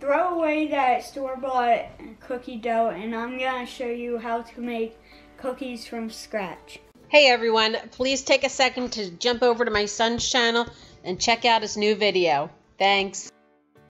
throw away that store-bought cookie dough and I'm gonna show you how to make cookies from scratch. Hey everyone, please take a second to jump over to my son's channel and check out his new video. Thanks.